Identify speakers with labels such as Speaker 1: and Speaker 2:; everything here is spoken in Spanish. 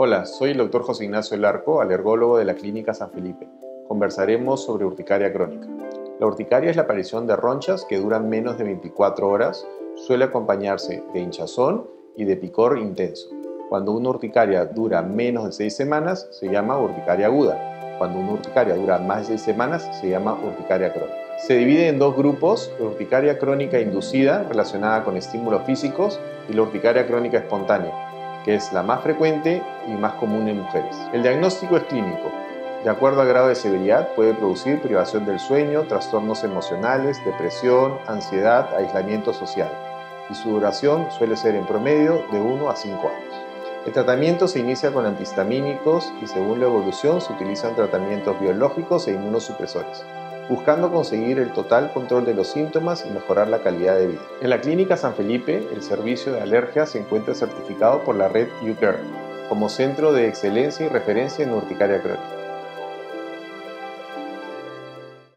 Speaker 1: Hola, soy el doctor José Ignacio Larco, alergólogo de la Clínica San Felipe. Conversaremos sobre urticaria crónica. La urticaria es la aparición de ronchas que duran menos de 24 horas, suele acompañarse de hinchazón y de picor intenso. Cuando una urticaria dura menos de 6 semanas, se llama urticaria aguda. Cuando una urticaria dura más de 6 semanas, se llama urticaria crónica. Se divide en dos grupos, la urticaria crónica inducida, relacionada con estímulos físicos, y la urticaria crónica espontánea, que es la más frecuente y más común en mujeres. El diagnóstico es clínico. De acuerdo al grado de severidad, puede producir privación del sueño, trastornos emocionales, depresión, ansiedad, aislamiento social. Y su duración suele ser en promedio de 1 a 5 años. El tratamiento se inicia con antihistamínicos y según la evolución se utilizan tratamientos biológicos e inmunosupresores buscando conseguir el total control de los síntomas y mejorar la calidad de vida. En la Clínica San Felipe, el servicio de alergia se encuentra certificado por la red UCARE como centro de excelencia y referencia en urticaria crónica.